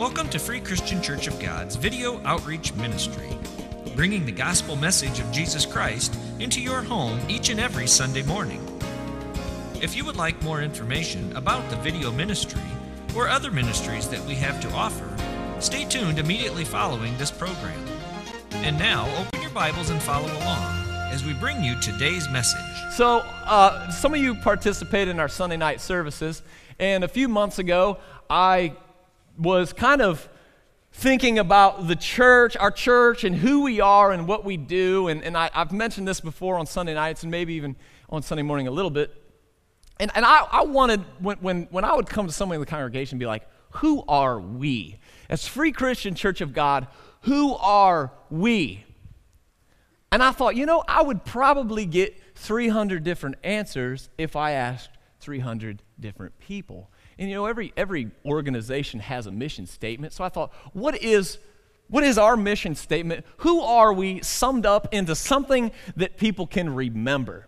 Welcome to Free Christian Church of God's video outreach ministry, bringing the gospel message of Jesus Christ into your home each and every Sunday morning. If you would like more information about the video ministry or other ministries that we have to offer, stay tuned immediately following this program. And now, open your Bibles and follow along as we bring you today's message. So, uh, some of you participate in our Sunday night services, and a few months ago, I was kind of thinking about the church, our church, and who we are and what we do. And, and I, have mentioned this before on Sunday nights and maybe even on Sunday morning a little bit. And, and I, I wanted, when, when, when I would come to somebody in the congregation, be like, who are we? As Free Christian Church of God, who are we? And I thought, you know, I would probably get 300 different answers if I asked 300 different people. And you know, every, every organization has a mission statement. So I thought, what is, what is our mission statement? Who are we summed up into something that people can remember?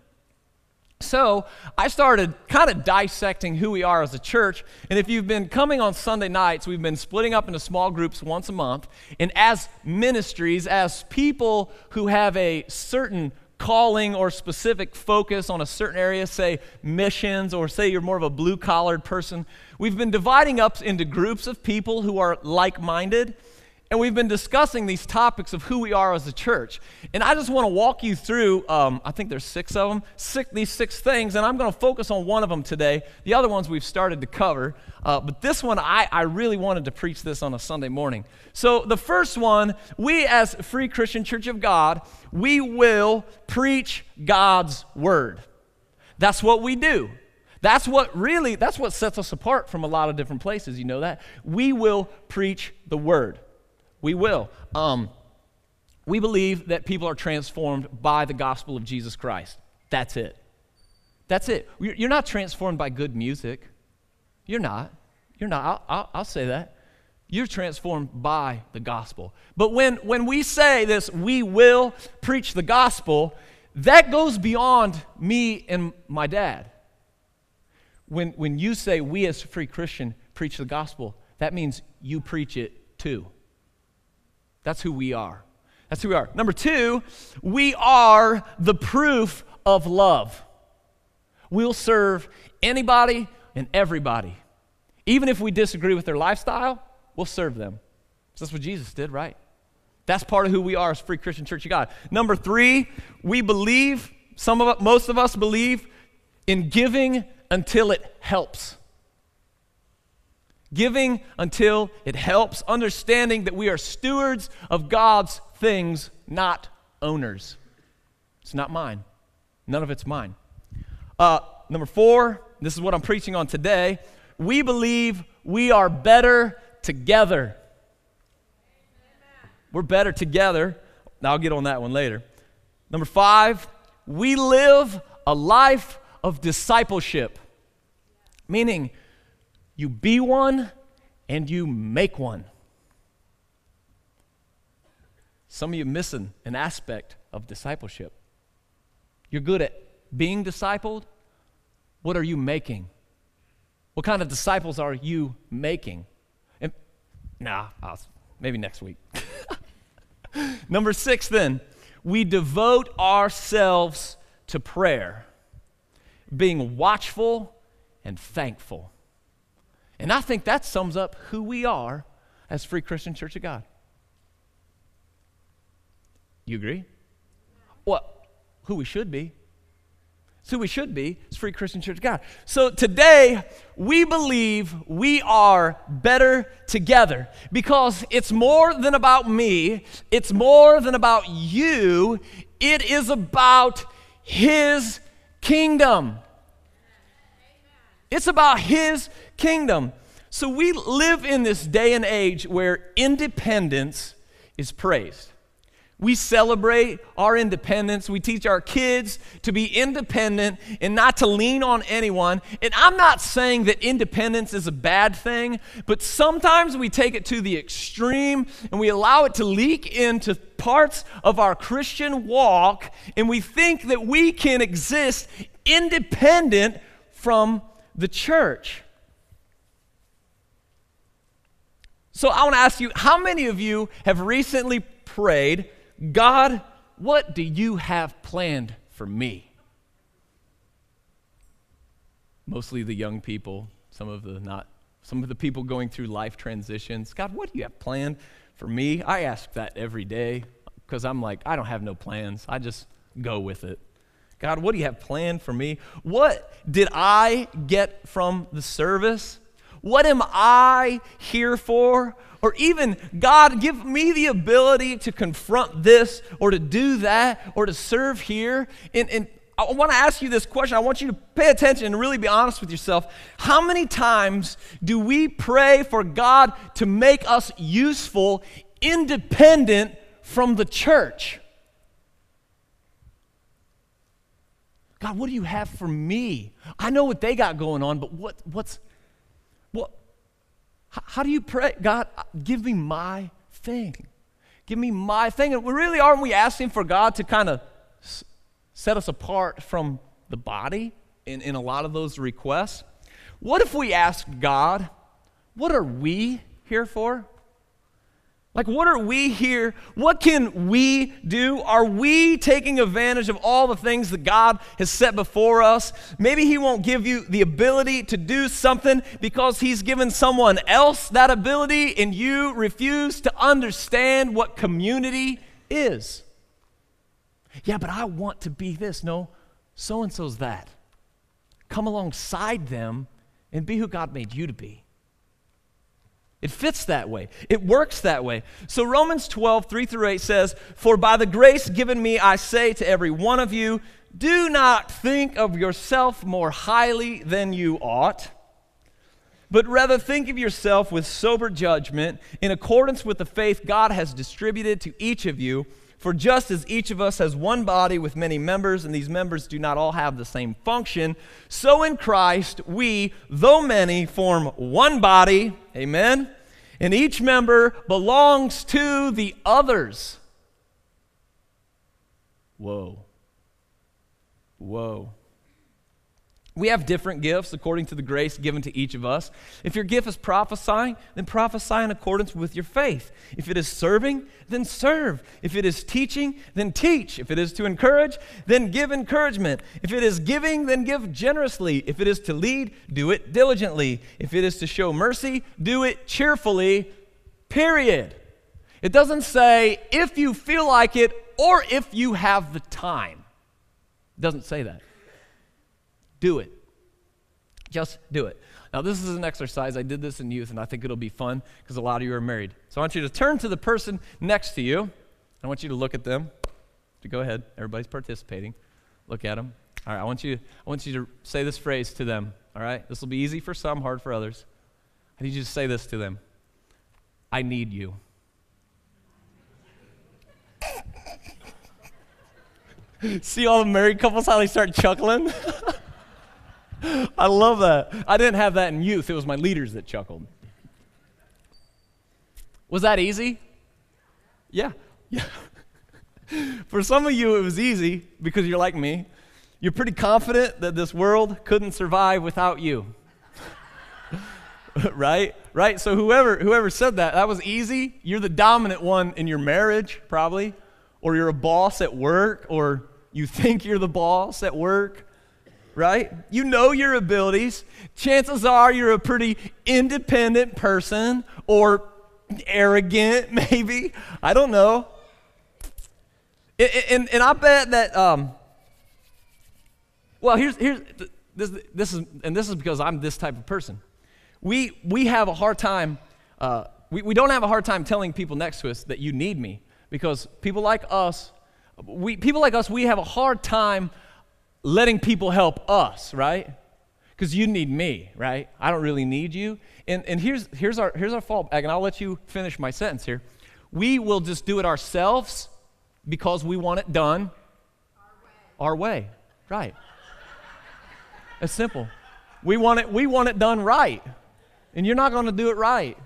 So I started kind of dissecting who we are as a church. And if you've been coming on Sunday nights, we've been splitting up into small groups once a month. And as ministries, as people who have a certain calling or specific focus on a certain area, say missions, or say you're more of a blue collared person, we've been dividing up into groups of people who are like minded. And we've been discussing these topics of who we are as a church. And I just want to walk you through, um, I think there's six of them, six, these six things, and I'm going to focus on one of them today. The other ones we've started to cover. Uh, but this one, I, I really wanted to preach this on a Sunday morning. So the first one, we as Free Christian Church of God, we will preach God's word. That's what we do. That's what really, that's what sets us apart from a lot of different places. You know that? We will preach the word. We will. Um, we believe that people are transformed by the gospel of Jesus Christ. That's it. That's it. You're not transformed by good music. You're not. You're not. I'll, I'll, I'll, say that. You're transformed by the gospel. But when, when we say this, we will preach the gospel, that goes beyond me and my dad. When, when you say we as free Christian preach the gospel, that means you preach it too. That's who we are. That's who we are. Number two, we are the proof of love. We'll serve anybody and everybody. Even if we disagree with their lifestyle, we'll serve them. that's what Jesus did, right? That's part of who we are as Free Christian Church of God. Number three, we believe, some of most of us believe in giving until it helps giving until it helps, understanding that we are stewards of God's things, not owners. It's not mine. None of it's mine. Uh, number four, this is what I'm preaching on today. We believe we are better together. We're better together. I'll get on that one later. Number five, we live a life of discipleship, meaning you be one and you make one. Some of you missing an aspect of discipleship. You're good at being discipled. What are you making? What kind of disciples are you making? And, nah, I'll, maybe next week. Number six, then, we devote ourselves to prayer, being watchful and thankful. And I think that sums up who we are as Free Christian Church of God. You agree? What? Who we should be. It's who we should be. It's Free Christian Church of God. So today, we believe we are better together because it's more than about me, it's more than about you, it is about His kingdom. It's about His kingdom. So we live in this day and age where independence is praised. We celebrate our independence. We teach our kids to be independent and not to lean on anyone. And I'm not saying that independence is a bad thing, but sometimes we take it to the extreme and we allow it to leak into parts of our Christian walk, and we think that we can exist independent from the church. So I want to ask you how many of you have recently prayed, God, what do you have planned for me? Mostly the young people, some of the not some of the people going through life transitions. God, what do you have planned for me? I ask that every day because I'm like, I don't have no plans. I just go with it. God, what do you have planned for me? What did I get from the service? What am I here for? Or even, God, give me the ability to confront this or to do that or to serve here. And, and I want to ask you this question. I want you to pay attention and really be honest with yourself. How many times do we pray for God to make us useful, independent from the church? God, what do you have for me? I know what they got going on, but what, what's, what, how do you pray? God, give me my thing. Give me my thing. And really, aren't we asking for God to kind of set us apart from the body in, in a lot of those requests? What if we ask God, what are we here for? Like, what are we here? What can we do? Are we taking advantage of all the things that God has set before us? Maybe He won't give you the ability to do something because He's given someone else that ability, and you refuse to understand what community is. Yeah, but I want to be this. No, so and so's that. Come alongside them and be who God made you to be. It fits that way. It works that way. So Romans 12, 3 through 8 says, For by the grace given me, I say to every one of you, do not think of yourself more highly than you ought, but rather think of yourself with sober judgment in accordance with the faith God has distributed to each of you. For just as each of us has one body with many members, and these members do not all have the same function, so in Christ we, though many, form one body. Amen? And each member belongs to the others. Whoa. Whoa. We have different gifts according to the grace given to each of us. If your gift is prophesying, then prophesy in accordance with your faith. If it is serving, then serve. If it is teaching, then teach. If it is to encourage, then give encouragement. If it is giving, then give generously. If it is to lead, do it diligently. If it is to show mercy, do it cheerfully. Period. It doesn't say if you feel like it or if you have the time. It doesn't say that. Do it. Just do it. Now, this is an exercise. I did this in youth, and I think it'll be fun because a lot of you are married. So I want you to turn to the person next to you. I want you to look at them. To go ahead. Everybody's participating. Look at them. All right. I want you. I want you to say this phrase to them. All right. This will be easy for some, hard for others. I need you to say this to them. I need you. See all the married couples how they start chuckling? I love that. I didn't have that in youth. It was my leaders that chuckled. Was that easy? Yeah. Yeah. For some of you, it was easy because you're like me. You're pretty confident that this world couldn't survive without you. right? Right? So whoever whoever said that, that was easy. You're the dominant one in your marriage, probably, or you're a boss at work, or you think you're the boss at work right? You know your abilities. Chances are you're a pretty independent person or arrogant, maybe. I don't know. And, and, and I bet that, um, well, here's, here's this, this is, and this is because I'm this type of person. We, we have a hard time, uh, we, we don't have a hard time telling people next to us that you need me because people like us, we, people like us, we have a hard time letting people help us, right? Because you need me, right? I don't really need you. And, and here's, here's, our, here's our fallback, and I'll let you finish my sentence here. We will just do it ourselves because we want it done our way. Our way. Right. It's simple. We want it, we want it done right. And you're not going to do it right.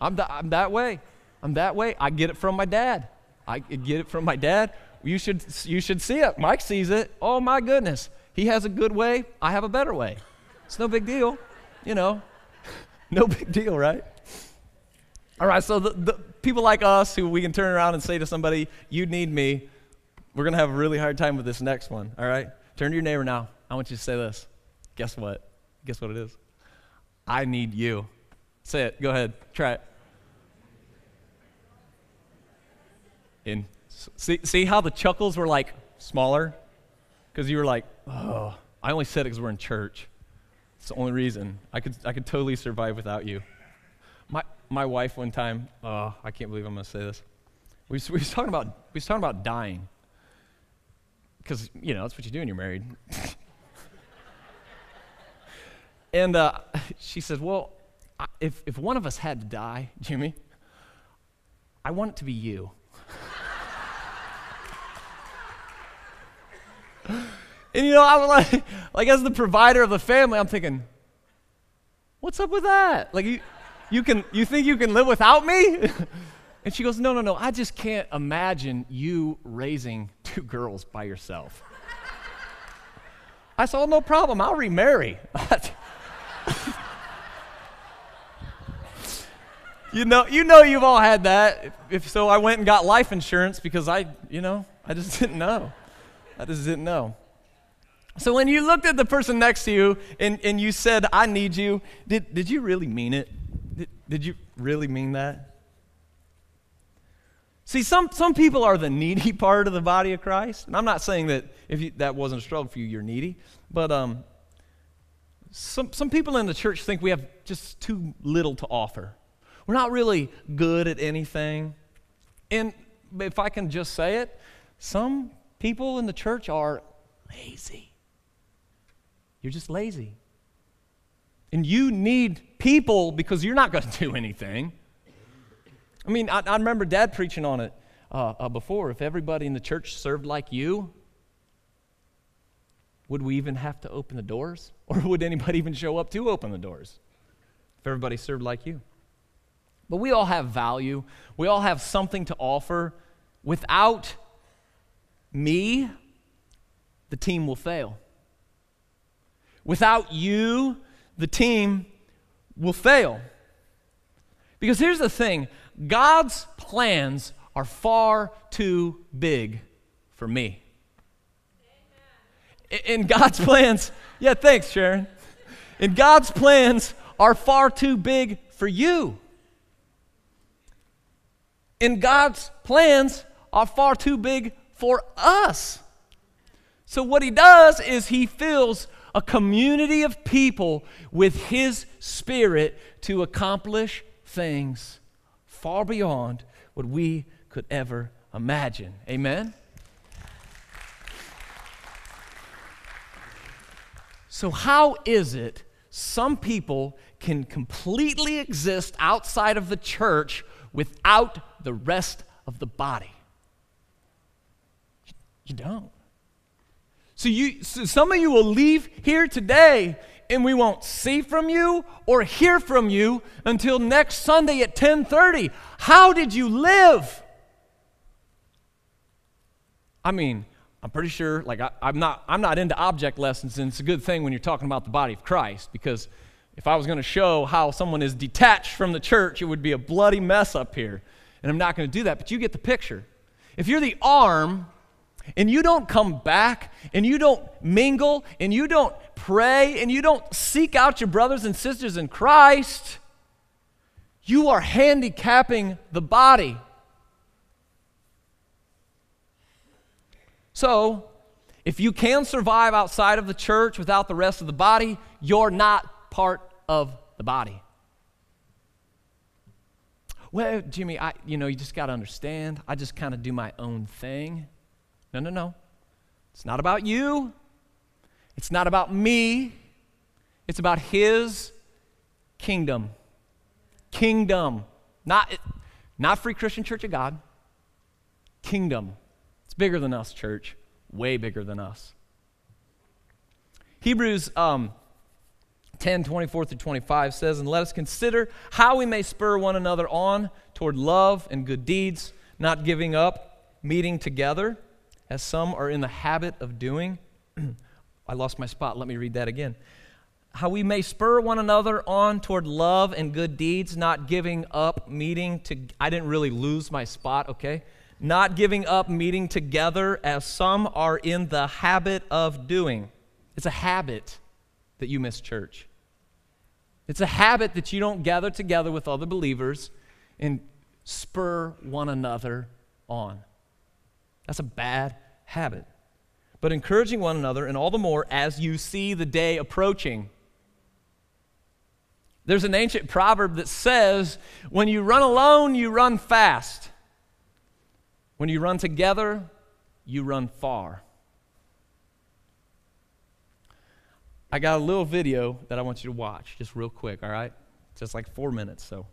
I'm, th- I'm that way. I'm that way. I get it from my dad. I get it from my dad. You should, you should see it. Mike sees it. Oh my goodness. He has a good way. I have a better way. It's no big deal. You know, no big deal, right? All right, so the, the people like us who we can turn around and say to somebody, You need me, we're going to have a really hard time with this next one. All right? Turn to your neighbor now. I want you to say this. Guess what? Guess what it is? I need you. Say it. Go ahead. Try it. In see, see how the chuckles were like smaller? Because you were like, oh, I only said it because we're in church. It's the only reason. I could, I could totally survive without you. My, my wife one time, oh, I can't believe I'm going to say this. We, we, was talking about, we was talking about dying. Because, you know, that's what you do when you're married. and uh, she said, well, if, if one of us had to die, Jimmy, I want it to be you. and you know, I'm like, like as the provider of the family, I'm thinking, what's up with that? Like you, you can, you think you can live without me? and she goes, no, no, no. I just can't imagine you raising two girls by yourself. I said, oh, no problem. I'll remarry. you know, you know, you've all had that. If, if so, I went and got life insurance because I, you know, I just didn't know. I just didn't know. So when you looked at the person next to you and, and you said, I need you, did, did you really mean it? Did, did you really mean that? See, some, some people are the needy part of the body of Christ. And I'm not saying that if you, that wasn't a struggle for you, you're needy. But um, some, some people in the church think we have just too little to offer. We're not really good at anything. And if I can just say it, some people in the church are lazy. You're just lazy. And you need people because you're not going to do anything. I mean, I, I remember Dad preaching on it uh, uh, before. If everybody in the church served like you, would we even have to open the doors? Or would anybody even show up to open the doors if everybody served like you? But we all have value. We all have something to offer. Without me, the team will fail. Without you, the team will fail. Because here's the thing God's plans are far too big for me. In God's plans, yeah, thanks, Sharon. In God's plans are far too big for you. In God's plans are far too big for us. So, what he does is he fills a community of people with his spirit to accomplish things far beyond what we could ever imagine. Amen? So, how is it some people can completely exist outside of the church without the rest of the body? You don't. So, you, so some of you will leave here today and we won't see from you or hear from you until next Sunday at 10:30. How did you live? I mean, I'm pretty sure, like, I, am not, I'm not into object lessons, and it's a good thing when you're talking about the body of Christ, because if I was going to show how someone is detached from the church, it would be a bloody mess up here. And I'm not going to do that, but you get the picture. If you're the arm and you don't come back and you don't mingle and you don't pray and you don't seek out your brothers and sisters in Christ, you are handicapping the body. So, if you can survive outside of the church without the rest of the body, you're not part of the body. Well, Jimmy, I, you know, you just got to understand, I just kind of do my own thing. No, no, no. It's not about you. It's not about me. It's about His kingdom. Kingdom. Not, not Free Christian Church of God. Kingdom. It's bigger than us, church. Way bigger than us. Hebrews um, 10 24 through 25 says, And let us consider how we may spur one another on toward love and good deeds, not giving up meeting together, as some are in the habit of doing. I lost my spot. Let me read that again. how we may spur one another on toward love and good deeds, not giving up meeting to I didn't really lose my spot, okay? Not giving up meeting together as some are in the habit of doing. It's a habit that you miss church. It's a habit that you don't gather together with other believers and spur one another on. That's a bad habit. But encouraging one another, and all the more as you see the day approaching. There's an ancient proverb that says, when you run alone, you run fast. When you run together, you run far. I got a little video that I want you to watch, just real quick, all right? Just like four minutes, so.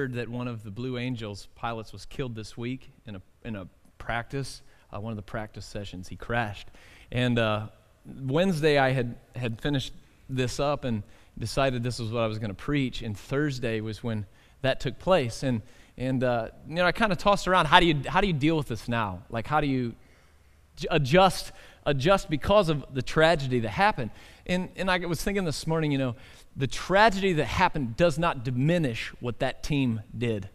Heard that one of the Blue Angels pilots was killed this week in a, in a practice, uh, one of the practice sessions. He crashed. And uh, Wednesday, I had, had finished this up and decided this was what I was going to preach. And Thursday was when that took place. And, and uh, you know, I kind of tossed around how do, you, how do you deal with this now? Like, how do you, adjust, adjust because of the tragedy that happened. And, and I was thinking this morning, you know, the tragedy that happened does not diminish what that team did.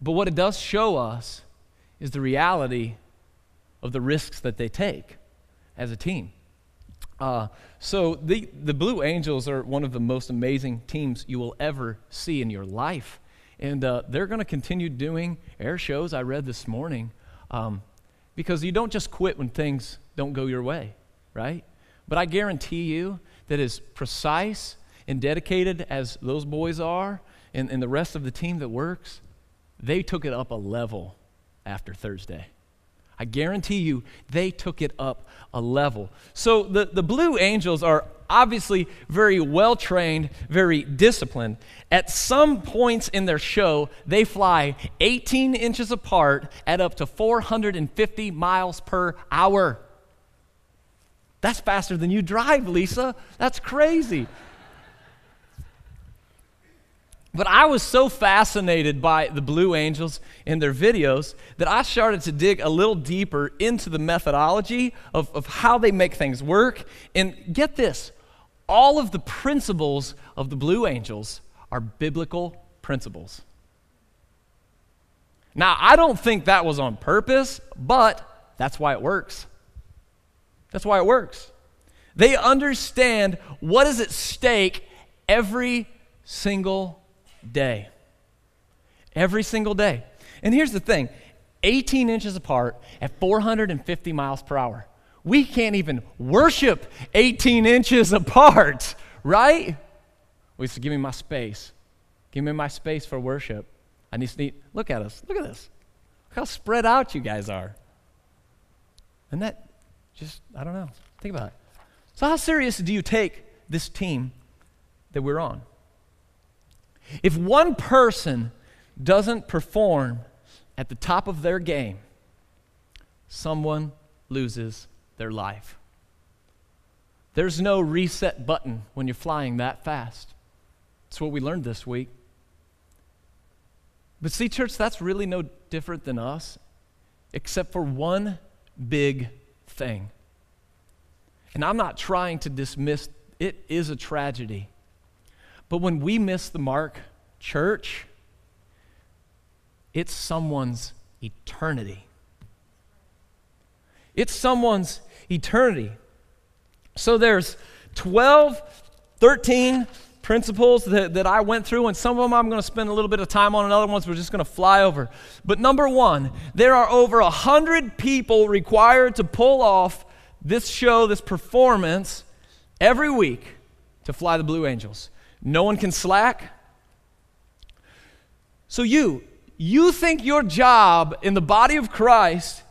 But what it does show us is the reality of the risks that they take as a team. Uh, so the, the Blue Angels are one of the most amazing teams you will ever see in your life. And uh, they're going to continue doing air shows, I read this morning, um, because you don't just quit when things don't go your way, right? But I guarantee you that as precise and dedicated as those boys are and, and the rest of the team that works, they took it up a level after Thursday. I guarantee you, they took it up a level. So the, the Blue Angels are obviously very well trained, very disciplined. At some points in their show, they fly 18 inches apart at up to 450 miles per hour. That's faster than you drive, Lisa. That's crazy. But I was so fascinated by the Blue Angels and their videos that I started to dig a little deeper into the methodology of, of how they make things work. And get this all of the principles of the Blue Angels are biblical principles. Now, I don't think that was on purpose, but that's why it works. That's why it works. They understand what is at stake every single day. Every single day. And here's the thing 18 inches apart at 450 miles per hour. We can't even worship 18 inches apart, right? We said, give me my space. Give me my space for worship. I need to need, look at us. Look at this. Look how spread out you guys are. And that just, I don't know. Think about it. So, how serious do you take this team that we're on? If one person doesn't perform at the top of their game, someone loses their life. There's no reset button when you're flying that fast. That's what we learned this week. But see, church, that's really no different than us, except for one big thing. And I'm not trying to dismiss it is a tragedy. But when we miss the mark, church, it's someone's eternity. It's someone's eternity. So there's 12, 13 principles that, that I went through, and some of them I'm going to spend a little bit of time on, and other ones we're just going to fly over. But number one, there are over 100 people required to pull off this show, this performance, every week to fly the Blue Angels. No one can slack. So, you, you think your job in the body of Christ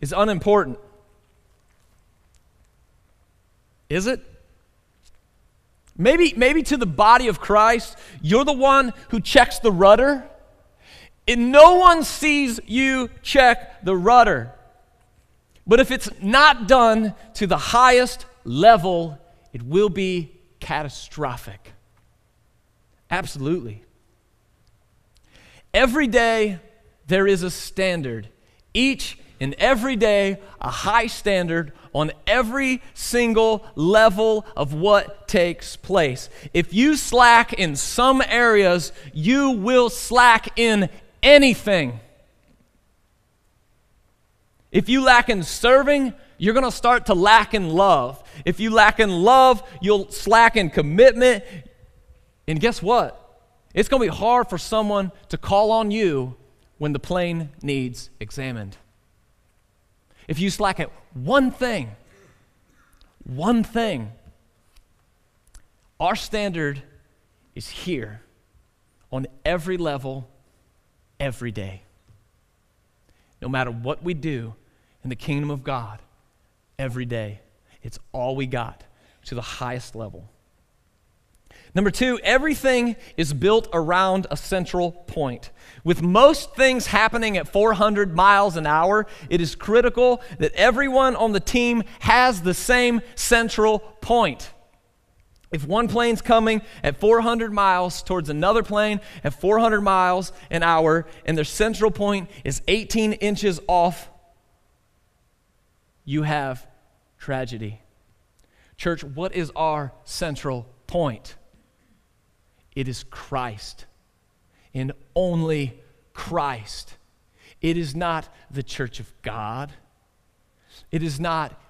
is unimportant. Is it? Maybe, maybe to the body of Christ, you're the one who checks the rudder, and no one sees you check the rudder. But if it's not done to the highest level, it will be catastrophic. Absolutely. Every day there is a standard. Each and every day, a high standard on every single level of what takes place. If you slack in some areas, you will slack in anything. If you lack in serving, you're going to start to lack in love. If you lack in love, you'll slack in commitment. And guess what? It's going to be hard for someone to call on you when the plane needs examined. If you slack at one thing, one thing, our standard is here on every level, every day. No matter what we do in the kingdom of God, every day, it's all we got to the highest level. Number two, everything is built around a central point. With most things happening at 400 miles an hour, it is critical that everyone on the team has the same central point. If one plane's coming at 400 miles towards another plane at 400 miles an hour, and their central point is 18 inches off, you have tragedy. Church, what is our central point? It is Christ and only Christ. It is not the church of God. It is not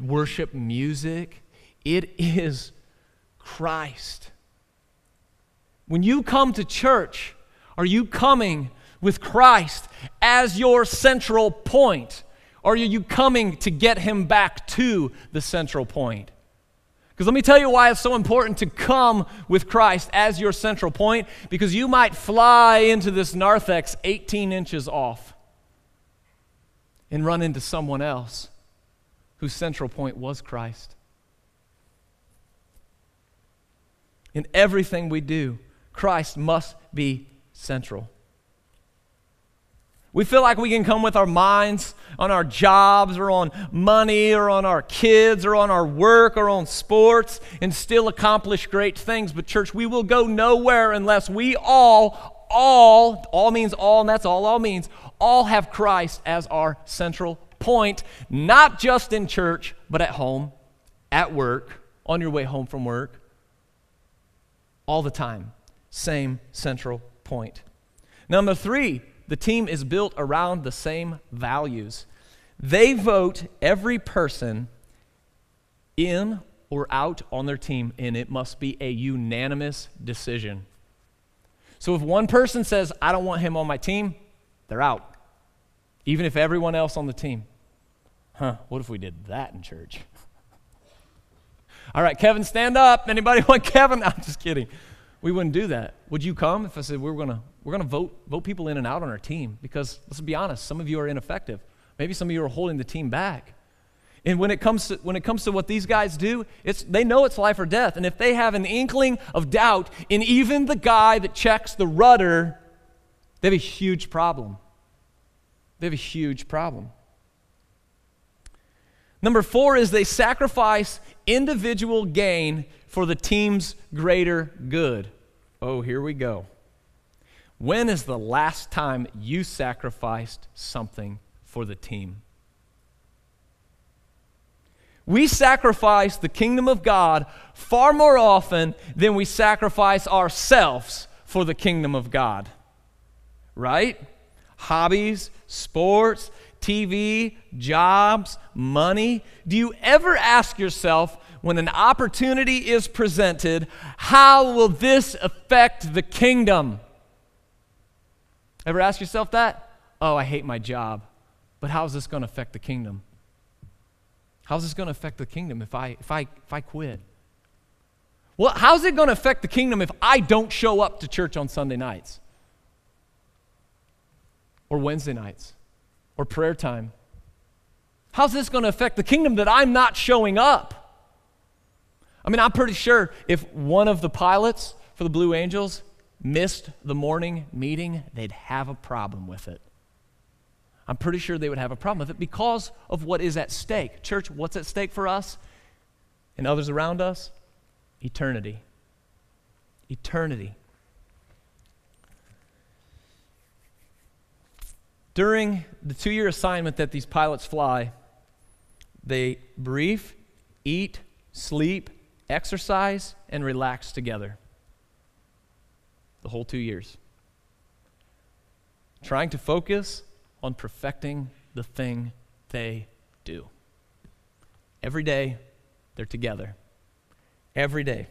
worship music. It is Christ. When you come to church, are you coming with Christ as your central point? Or are you coming to get him back to the central point? Because let me tell you why it's so important to come with Christ as your central point, because you might fly into this narthex 18 inches off and run into someone else whose central point was Christ. In everything we do, Christ must be central. We feel like we can come with our minds on our jobs or on money or on our kids or on our work or on sports and still accomplish great things. But, church, we will go nowhere unless we all, all, all means all, and that's all all means, all have Christ as our central point, not just in church, but at home, at work, on your way home from work, all the time. Same central point. Number three, the team is built around the same values. They vote every person in or out on their team, and it must be a unanimous decision. So if one person says, I don't want him on my team, they're out, even if everyone else on the team. Huh, what if we did that in church? All right, Kevin, stand up. Anybody want Kevin? I'm just kidding. We wouldn't do that. Would you come if I said we were going to we're to vote, vote people in and out on our team because, let's be honest, some of you are ineffective. Maybe some of you are holding the team back. And when it comes to, when it comes to what these guys do, it's, they know it's life or death. And if they have an inkling of doubt in even the guy that checks the rudder, they have a huge problem. They have a huge problem. Number four is they sacrifice individual gain for the team's greater good. Oh, here we go. When is the last time you sacrificed something for the team? We sacrifice the kingdom of God far more often than we sacrifice ourselves for the kingdom of God. Right? Hobbies, sports, TV, jobs, money. Do you ever ask yourself when an opportunity is presented, how will this affect the kingdom? Ever ask yourself that? Oh, I hate my job. But how is this going to affect the kingdom? How's this going to affect the kingdom if I, if I, if I quit? Well, how's it going to affect the kingdom if I don't show up to church on Sunday nights? Or Wednesday nights? Or prayer time? How's this going to affect the kingdom that I'm not showing up? I mean, I'm pretty sure if one of the pilots for the Blue Angels missed the morning meeting, they'd have a problem with it. I'm pretty sure they would have a problem with it because of what is at stake. Church, what's at stake for us and others around us? Eternity. Eternity. During the two year assignment that these pilots fly, they brief, eat, sleep, exercise, and relax together the whole two years. Trying to focus on perfecting the thing they do. Every day, they're together. Every day.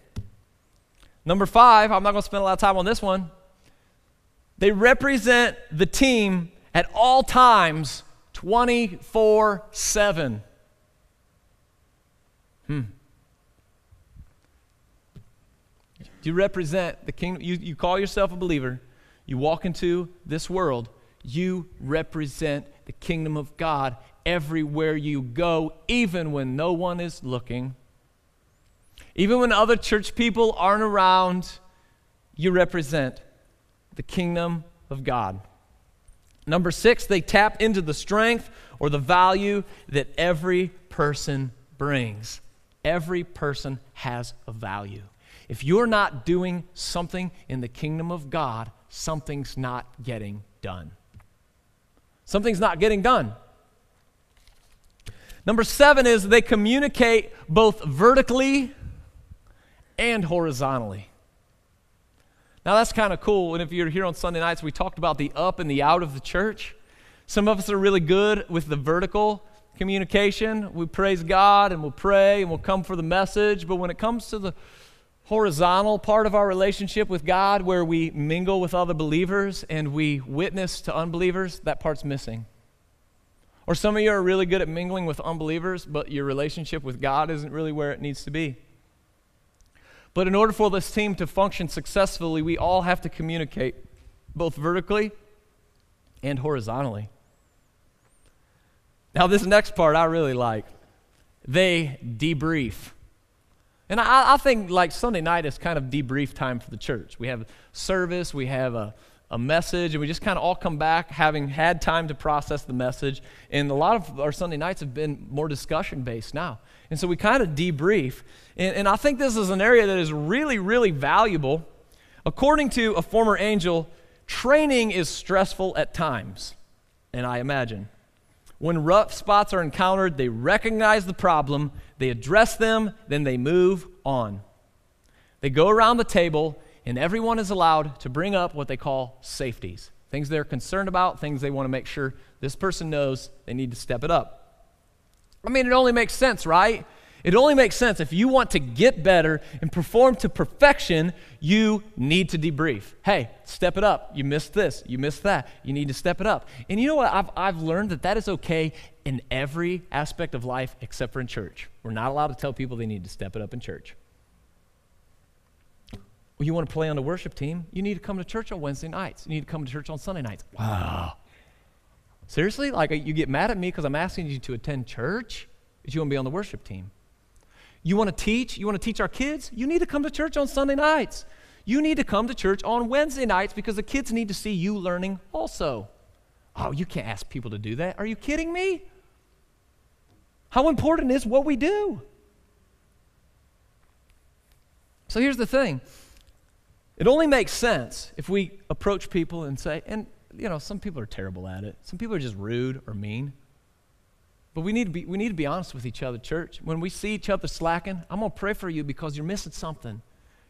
Number five, I'm not going to spend a lot of time on this one. They represent the team at all times 24 7. Hmm. Do you represent the kingdom? You, you call yourself a believer, you walk into this world, you represent the kingdom of God everywhere you go, even when no one is looking. Even when other church people aren't around, you represent the kingdom of God. Number six, they tap into the strength or the value that every person brings. Every person has a value. If you're not doing something in the kingdom of God, something's not getting done. Something's not getting done. Number seven is they communicate both vertically and horizontally. Now, that's kind of cool. And if you're here on Sunday nights, we talked about the up and the out of the church. Some of us are really good with the vertical communication. We praise God and we'll pray and we'll come for the message. But when it comes to the horizontal part of our relationship with God, where we mingle with other believers and we witness to unbelievers, that part's missing. Or some of you are really good at mingling with unbelievers, but your relationship with God isn't really where it needs to be. But in order for this team to function successfully, we all have to communicate both vertically and horizontally. Now, this next part I really like. They debrief. And I, I, think like Sunday night is kind of debrief time for the church. We have service, we have a, a message, and we just kind of all come back having had time to process the message. And a lot of our Sunday nights have been more discussion based now. And so we kind of debrief. And, and I think this is an area that is really, really valuable. According to a former angel, training is stressful at times. And I imagine. When rough spots are encountered, they recognize the problem, they address them, then they move on. They go around the table, and everyone is allowed to bring up what they call safeties things they're concerned about, things they want to make sure this person knows they need to step it up. I mean, it only makes sense, right? It only makes sense if you want to get better and perform to perfection, you need to debrief. Hey, step it up. You missed this. You missed that. You need to step it up. And you know what? I've, I've learned that that is okay in every aspect of life except for in church. We're not allowed to tell people they need to step it up in church. Well, you want to play on the worship team? You need to come to church on Wednesday nights. You need to come to church on Sunday nights. Wow. Seriously? Like you get mad at me because I'm asking you to attend church? Because you want to be on the worship team? You want to teach? You want to teach our kids? You need to come to church on Sunday nights. You need to come to church on Wednesday nights because the kids need to see you learning also. Oh, you can't ask people to do that. Are you kidding me? How important is what we do? So here's the thing it only makes sense if we approach people and say, and you know, some people are terrible at it, some people are just rude or mean. But we need, to be, we need to be honest with each other, church. When we see each other slacking, I'm going to pray for you because you're missing something.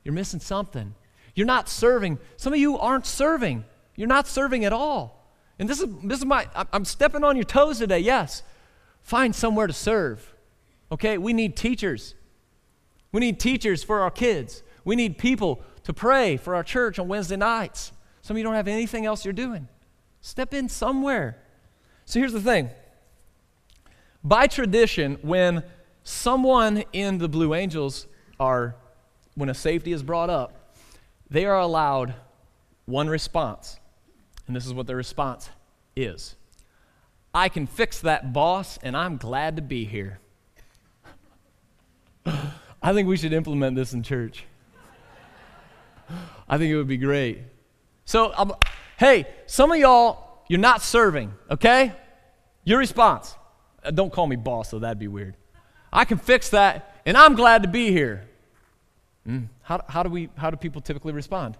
You're missing something. You're not serving. Some of you aren't serving. You're not serving at all. And this is, this is my, I'm stepping on your toes today, yes. Find somewhere to serve. Okay? We need teachers. We need teachers for our kids. We need people to pray for our church on Wednesday nights. Some of you don't have anything else you're doing. Step in somewhere. So here's the thing by tradition, when someone in the Blue Angels are, when a safety is brought up, they are allowed one response. And this is what their response is I can fix that, boss, and I'm glad to be here. I think we should implement this in church. I think it would be great. So, um, hey, some of y'all, you're not serving, okay? Your response don't call me boss, though, that'd be weird. I can fix that, and I'm glad to be here. Mm. How, how, do we, how do people typically respond?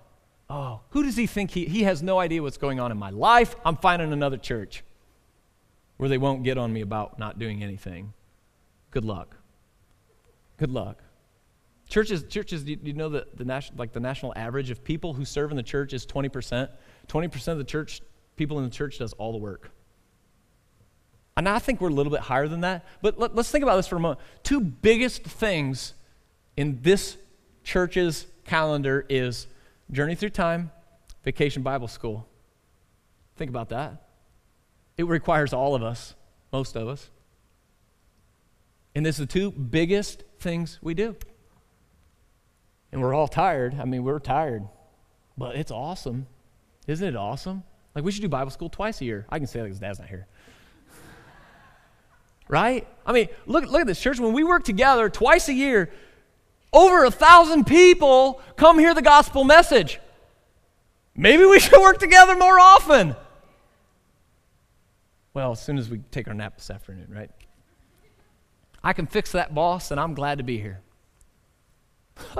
Oh, who does he think he, he has no idea what's going on in my life? I'm finding another church where they won't get on me about not doing anything. Good luck. Good luck. Churches, churches, you, you know that the national, like the national average of people who serve in the church is 20%. 20% of the church, people in the church does all the work. And I think we're a little bit higher than that. But let, us think about this for a moment. Two biggest things in this church's calendar is Journey Through Time, Vacation Bible School. Think about that. It requires all of us, most of us. And this is the two biggest things we do. And we're all tired. I mean, we're tired. But it's awesome. Isn't it awesome? Like, we should do Bible school twice a year. I can say that because Dad's not here right? I mean, look, look at this church. When we work together twice a year, over a thousand people come hear the gospel message. Maybe we should work together more often. Well, as soon as we take our nap this afternoon, right? I can fix that, boss, and I'm glad to be here.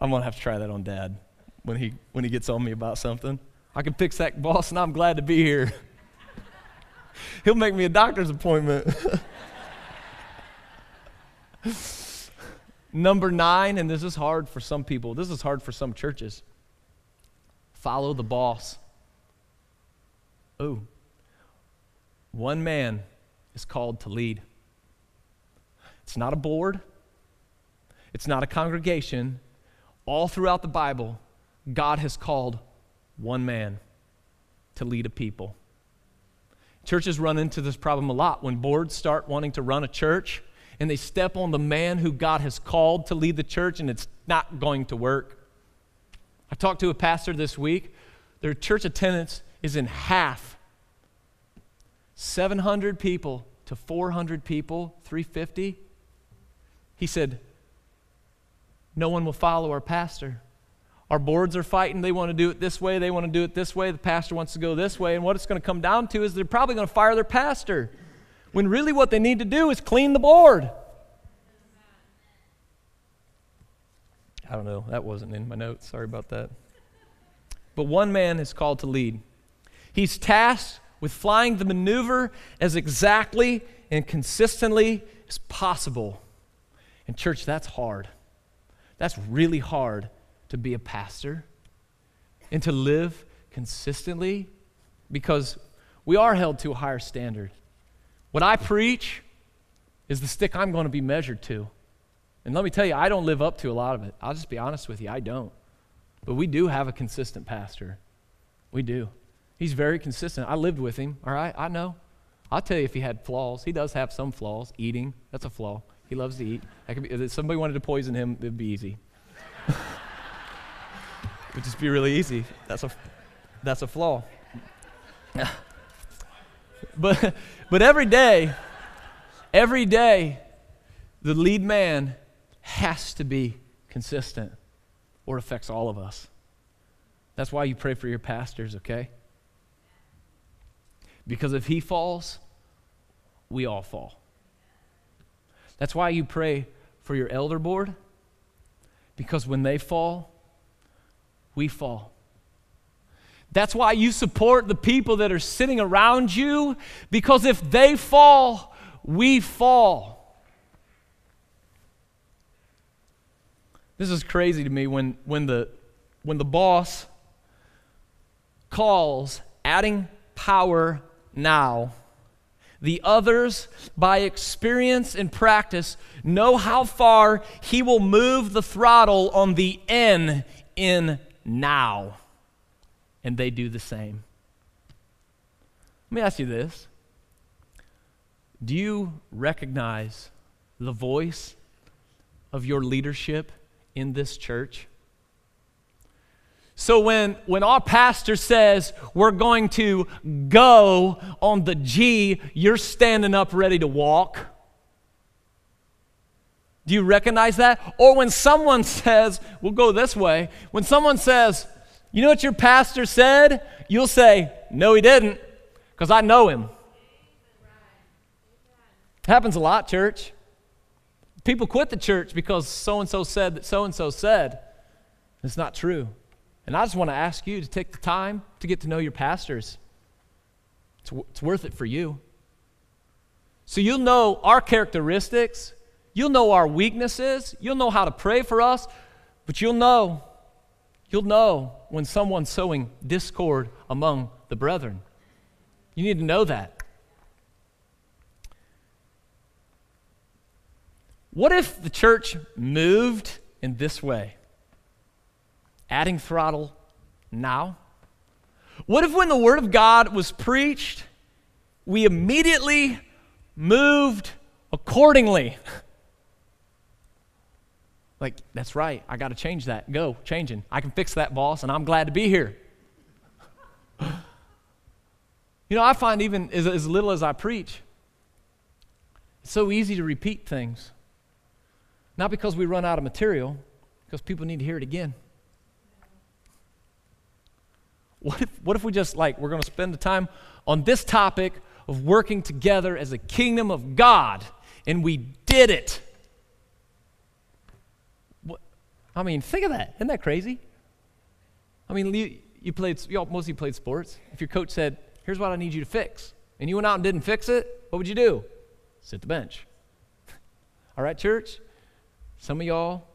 I'm going to have to try that on dad when he, when he gets on me about something. I can fix that, boss, and I'm glad to be here. He'll make me a doctor's appointment. Number nine, and this is hard for some people, this is hard for some churches. Follow the boss. Oh, one man is called to lead. It's not a board, it's not a congregation. All throughout the Bible, God has called one man to lead a people. Churches run into this problem a lot. When boards start wanting to run a church and they step on the man who God has called to lead the church, and it's not going to work. I talked to a pastor this week. Their church attendance is in half 700 people to 400 people, 350. He said, No one will follow our pastor. Our boards are fighting. They want to do it this way. They want to do it this way. The pastor wants to go this way. And what it's going to come down to is they're probably going to fire their pastor. When really what they need to do is clean the board. I don't know. That wasn't in my notes. Sorry about that. But one man is called to lead. He's tasked with flying the maneuver as exactly and consistently as possible. And, church, that's hard. That's really hard to be a pastor and to live consistently because we are held to a higher standard. What I preach is the stick I'm going to be measured to. And let me tell you, I don't live up to a lot of it. I'll just be honest with you, I don't. But we do have a consistent pastor. We do. He's very consistent. I lived with him, all right? I know. I'll tell you if he had flaws. He does have some flaws. Eating, that's a flaw. He loves to eat. Be, if somebody wanted to poison him, it'd be easy. it would just be really easy. That's a, that's a flaw. but, but every day, every day, the lead man has to be consistent or it affects all of us. That's why you pray for your pastors, okay? Because if he falls, we all fall. That's why you pray for your elder board, because when they fall, we fall. That's why you support the people that are sitting around you, because if they fall, we fall. This is crazy to me when, when, the, when the boss calls adding power now. The others, by experience and practice, know how far he will move the throttle on the N in now. And they do the same. Let me ask you this Do you recognize the voice of your leadership in this church? So when, when our pastor says we're going to go on the G, you're standing up ready to walk. Do you recognize that? Or when someone says, we'll go this way, when someone says, you know what your pastor said? You'll say, no, he didn't, because I know him. It happens a lot, church. People quit the church because so and so said that so and so said. It's not true. And I just want to ask you to take the time to get to know your pastors. It's, it's worth it for you. So you'll know our characteristics, you'll know our weaknesses, you'll know how to pray for us, but you'll know, you'll know when someone's sowing discord among the brethren. You need to know that. What if the church moved in this way? adding throttle now? What if, when the Word of God was preached, we immediately moved accordingly? like, that's right, I got to change that. Go, changing. I can fix that, boss, and I'm glad to be here. you know, I find even as, as little as I preach, it's so easy to repeat things. Not because we run out of material, because people need to hear it again. What if, what if we just like, we're going to spend the time on this topic of working together as a kingdom of God, and we did it? What, I mean, think of that. Isn't that crazy? I mean, you, you played, you all, most of you played sports. If your coach said, here's what I need you to fix, and you went out and didn't fix it, what would you do? Sit the bench. All right, church? Some of y'all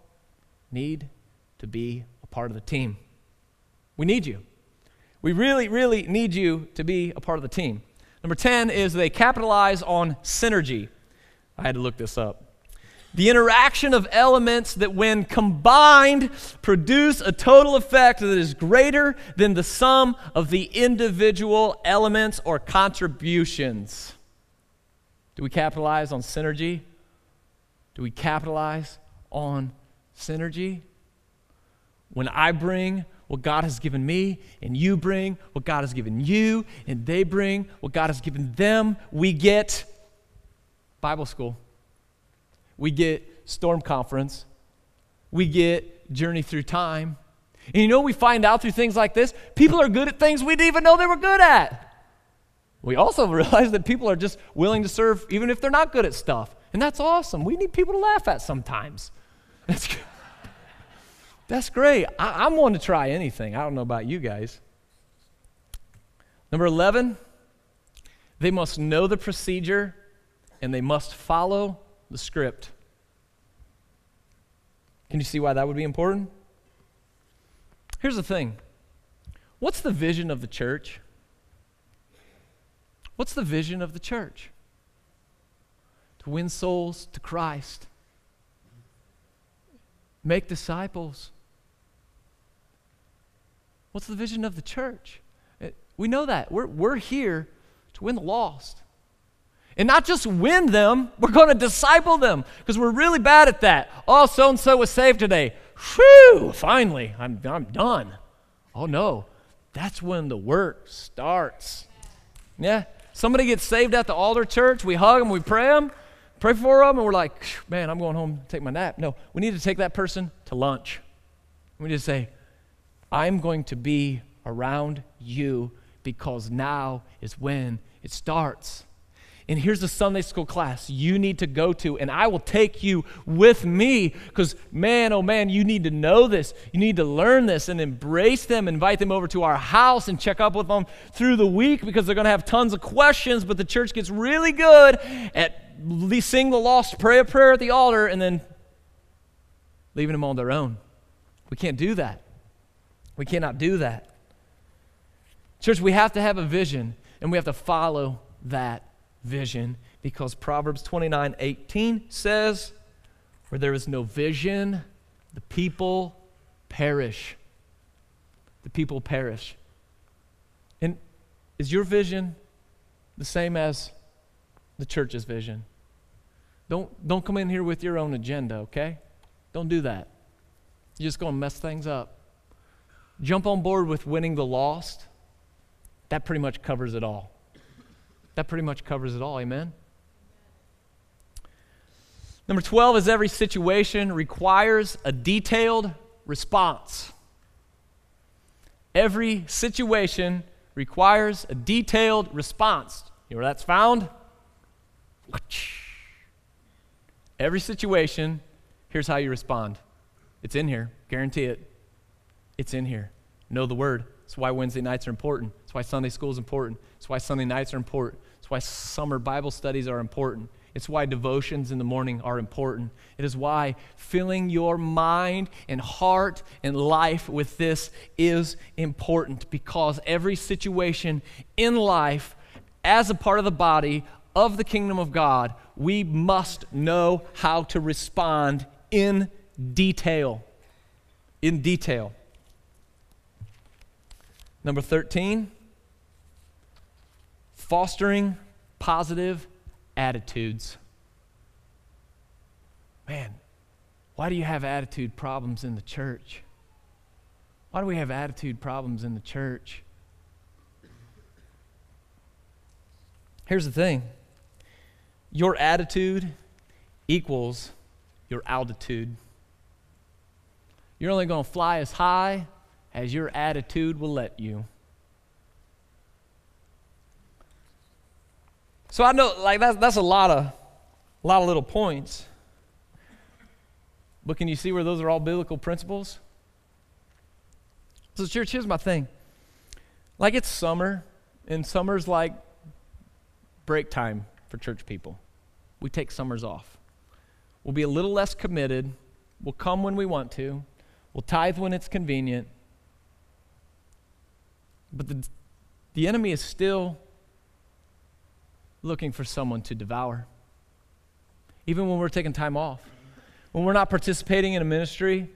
need to be a part of the team. We need you. We really, really need you to be a part of the team. Number 10 is they capitalize on synergy. I had to look this up. The interaction of elements that, when combined, produce a total effect that is greater than the sum of the individual elements or contributions. Do we capitalize on synergy? Do we capitalize on synergy? When I bring what God has given me, and you bring what God has given you, and they bring what God has given them, we get Bible school. We get Storm Conference. We get Journey Through Time. And you know we find out through things like this? People are good at things we didn't even know they were good at. We also realize that people are just willing to serve even if they're not good at stuff. And that's awesome. We need people to laugh at sometimes. That's, that's great. I, I'm one to try anything. I don't know about you guys. Number 11, they must know the procedure and they must follow the script. Can you see why that would be important? Here's the thing what's the vision of the church? What's the vision of the church? To win souls to Christ, make disciples. What's the vision of the church? Uh, we know that. We're, we're here to win the lost. And not just win them, we're going to disciple them because we're really bad at that. Oh, so and so was saved today. Whew, finally, I'm, I'm done. Oh, no, that's when the work starts. Yeah, somebody gets saved at the altar church, we hug them, we pray them, pray for them, and we're like, man, I'm going home take my nap. No, we need to take that person to lunch. We need to say, I'm going to be around you because now is when it starts. And here's a Sunday school class you need to go to, and I will take you with me because, man, oh man, you need to know this. You need to learn this and embrace them, invite them over to our house and check up with them through the week because they're going to have tons of questions. But the church gets really good at seeing the lost pray a prayer at the altar and then leaving them on their own. We can't do that. We cannot do that. Church, we have to have a vision and we have to follow that vision because Proverbs 29 18 says, Where there is no vision, the people perish. The people perish. And is your vision the same as the church's vision? Don't, don't come in here with your own agenda, okay? Don't do that. You're just going to mess things up. Jump on board with winning the lost. That pretty much covers it all. That pretty much covers it all. Amen? Number 12 is every situation requires a detailed response. Every situation requires a detailed response. You know where that's found? Every situation, here's how you respond. It's in here. Guarantee it. It's in here. Know the word. That's why Wednesday nights are important. That's why Sunday school is important. That's why Sunday nights are important. It's why summer Bible studies are important. It's why devotions in the morning are important. It is why filling your mind and heart and life with this is important because every situation in life, as a part of the body of the kingdom of God, we must know how to respond in detail. In detail. Number 13 fostering positive attitudes. Man, why do you have attitude problems in the church? Why do we have attitude problems in the church? Here's the thing your attitude equals your altitude. You're only going to fly as high as your attitude will let you. So I know, like, that's, that's a lot of, a lot of little points. But can you see where those are all biblical principles? So, church, here's my thing. Like, it's summer, and summer's like break time for church people. We take summers off. We'll be a little less committed. We'll come when we want to. We'll tithe when it's convenient. But the, the enemy is still looking for someone to devour. Even when we're taking time off, when we're not participating in a ministry,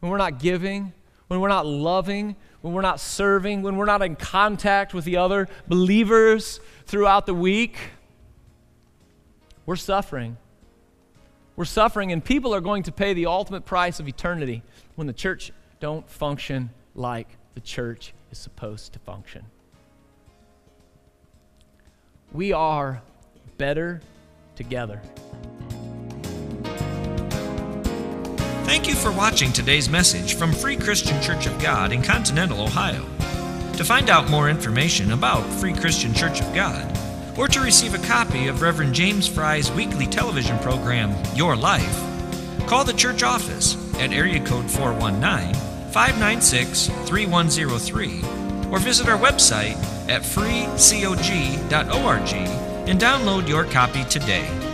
when we're not giving, when we're not loving, when we're not serving, when we're not in contact with the other believers throughout the week, we're suffering. We're suffering, and people are going to pay the ultimate price of eternity when the church don't function like the church is supposed to function. We are better together. Thank you for watching today's message from Free Christian Church of God in Continental, Ohio. To find out more information about Free Christian Church of God, or to receive a copy of Reverend James Fry's weekly television program, Your Life, call the church office at area code 419 596 3103 or visit our website at freecog.org and download your copy today.